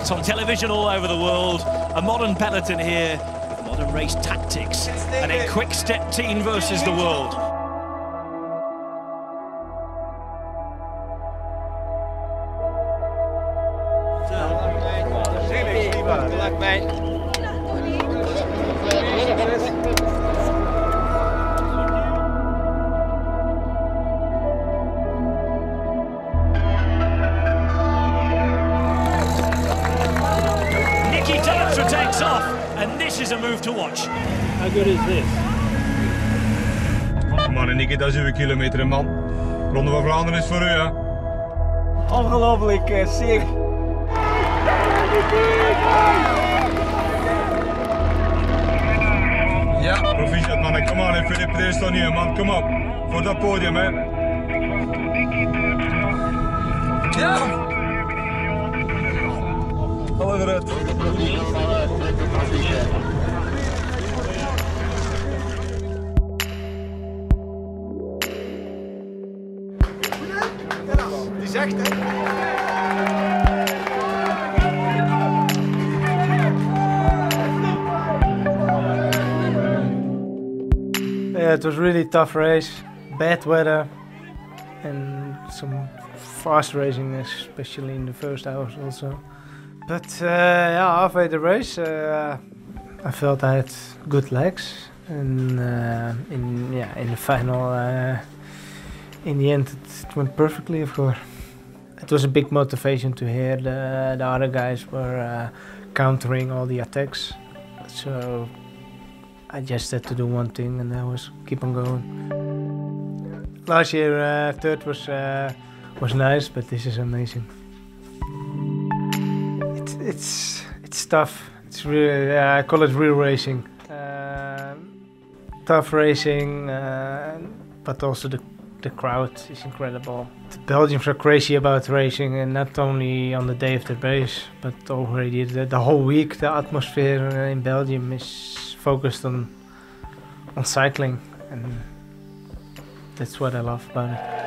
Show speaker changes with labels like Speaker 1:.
Speaker 1: It's on television all over the world. A modern peloton here, modern race tactics, and a Quick-Step team versus the world.
Speaker 2: Good luck, mate.
Speaker 1: And this is a move to watch.
Speaker 3: How good is this?
Speaker 4: Man, Nikita 7 kilometer, man. Ronde van Vlaanderen is voor u, hè.
Speaker 2: Ongelooflijk, uh, zeer.
Speaker 4: Ja, proficiat, man. Kom aan, Filip, er staat hier, man. Kom op. Voor dat podium, hè. Ja! Alle eruit.
Speaker 2: Zegt hè.
Speaker 5: Yeah, it was really tough race, bad weather, and some fast racing, especially in the first hours also. But uh, yeah, halfway the race, uh, I felt I had good legs, and uh, in yeah in the final, uh, in the end, it, went perfectly. Of course, it was a big motivation to hear the the other guys were uh, countering all the attacks. So I just had to do one thing, and that was keep on going. Last year, uh, third was was nice, but this is amazing. It's it's tough. It's really uh, I call it real racing. Uh, tough racing, uh, but also the the crowd is incredible. The Belgians are crazy about racing, and not only on the day of the race, but already the, the whole week. The atmosphere in Belgium is focused on on cycling, and that's what I love about it.